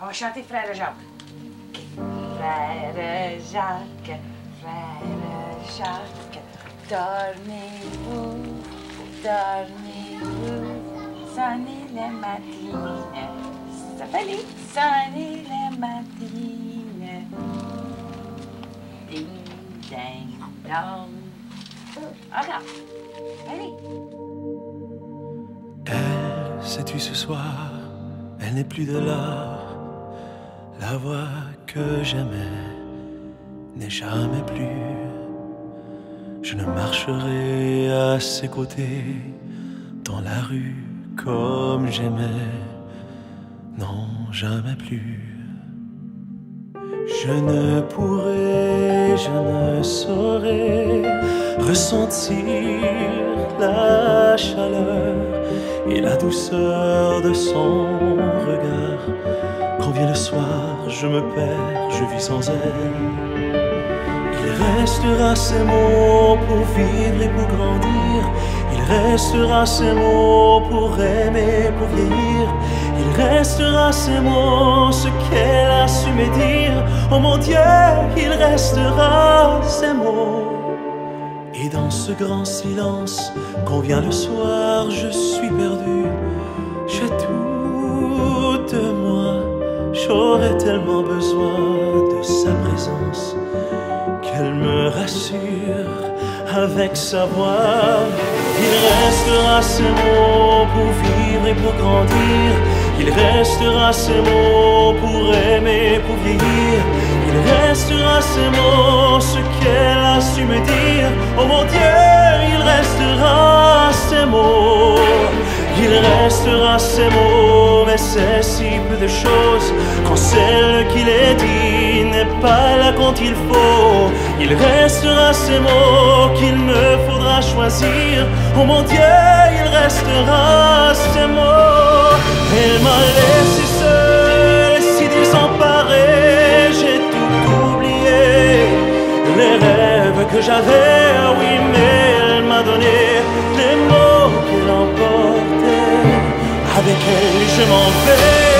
On va chanter Frère Jacques. Frère Jacques, Frère Jacques, dormez-vous, dormez-vous, sonnez les matines. Fallait sonner les matines. Ding, ding, dong. Encore. Allez. Elle, sais-tu ce soir, elle n'est plus de là. La voix que j'aimais n'est jamais plus. Je ne marcherai à ses côtés dans la rue comme j'aimais. Non, jamais plus. Je ne pourrai, je ne saurais ressentir la chaleur et la douceur de son regard. Quand vient le soir, je me perds, je vis sans elle. Il restera ces mots pour vivre et pour grandir. Il restera ces mots pour aimer, pour vieillir. Il restera ces mots, ce qu'elle a su me dire. Oh mon Dieu, il restera ces mots. Et dans ce grand silence, quand vient le soir, je suis perdu. J'ai tout j'aurais tellement besoin de sa présence qu'elle me rassure avec sa voix. Il restera ces mots pour vivre et pour grandir. Il restera ces mots pour aimer, pour vieillir. Il restera ces mots, ce qu'elle a su me dire. Oh mon Dieu, il restera ces mots. Il restera ces mots, c'est si peu de choses quand celle qui les dit n'est pas là quand il faut. Il restera ces mots qu'il me faudra choisir. Oh mon Dieu, il restera ces mots. Elle m'a laissé seule, si désemparée, j'ai tout oublié. Les rêves que j'avais, je m'en vais.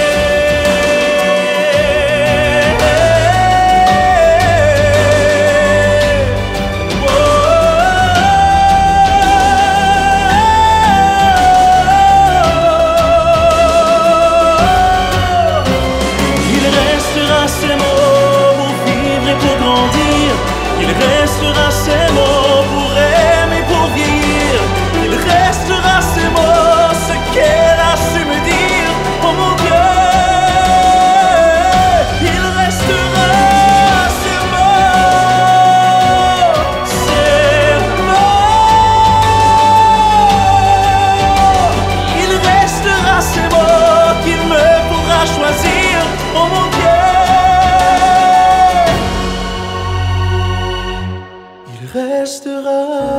Il restera ces mots pour vivre et pour grandir. Il restera ces mots Il restera.